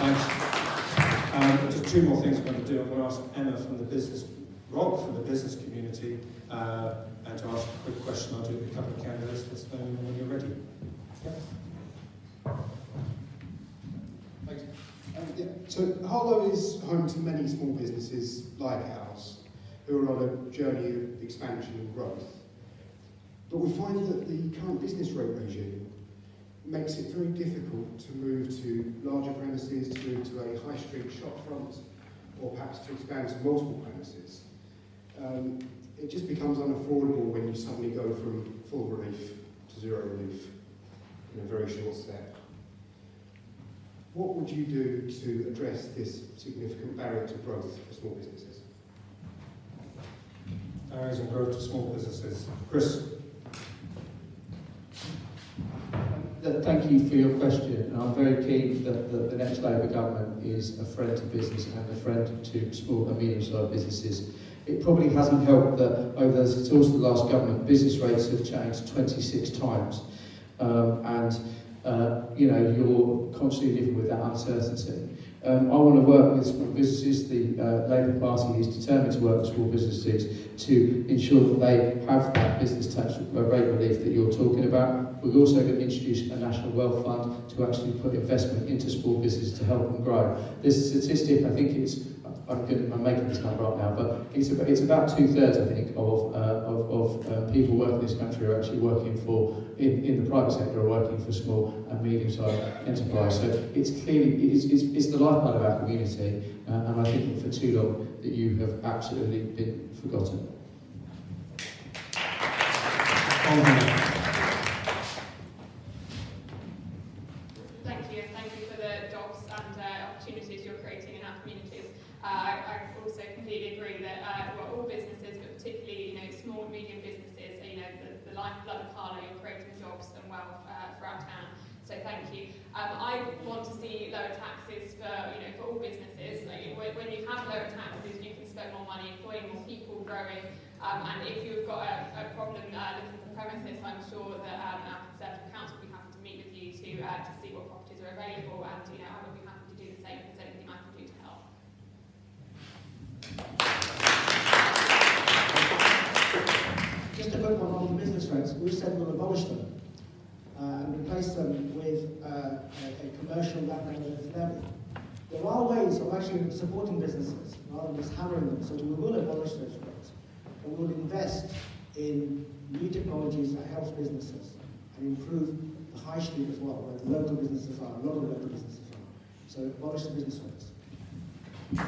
Thanks. Um, just two more things I'm going to do. I'm going to ask Emma from the business, Rob from the business community, uh, and to ask a quick question. I'll do a couple of candidates. Let's know when you're ready. Thanks. Um, yeah, so Harlow is home to many small businesses like ours who are on a journey of expansion and growth. But we find that the current business rate regime makes it very difficult to move to larger premises, to move to a high street shop front, or perhaps to expand to multiple premises. Um, it just becomes unaffordable when you suddenly go from full relief to zero relief in a very short step. What would you do to address this significant barrier to growth for small businesses? Barriers and growth to small businesses. Chris. Uh, thank you for your question. And I'm very keen that the, the next Labour government is a friend to business and a friend to small and medium-sized businesses. It probably hasn't helped that over the course of the last government, business rates have changed 26 times. Um, and uh, you know, you're constantly living with that uncertainty. Um, I want to work with small businesses. The uh, Labour Party is determined to work with small businesses to ensure that they have that business tax rate relief that you're talking about. We're also going to introduce a national wealth fund to actually put investment into small businesses to help them grow. This statistic, I think it's, I'm, going I'm making this number up now, but it's about, it's about two-thirds, I think, of uh, people working in this country are actually working for, in, in the private sector, are working for small and medium-sized enterprise. So it's clearly, it's, it's, it's the lifeblood of our community, uh, and I think for too long that you have absolutely been forgotten. Um, I want to see lower taxes for, you know, for all businesses. Like, when you have lower taxes, you can spend more money, employing more people, growing. Um, and if you've got a, a problem uh, looking for premises, I'm sure that um, our Conservative Council will be happy to meet with you to, uh, to see what properties are available. And, you know, I would be happy to do the same if there's anything I can do to help. Just a quick one on the business rates. We said we'll abolish them replace them with uh, a, a, commercial levy. There are ways of actually supporting businesses rather than just hammering them, so we will abolish those rates. And we'll invest in new technologies that help businesses and improve the high street as well, where the local businesses are, a lot of local businesses are. So abolish the business rates.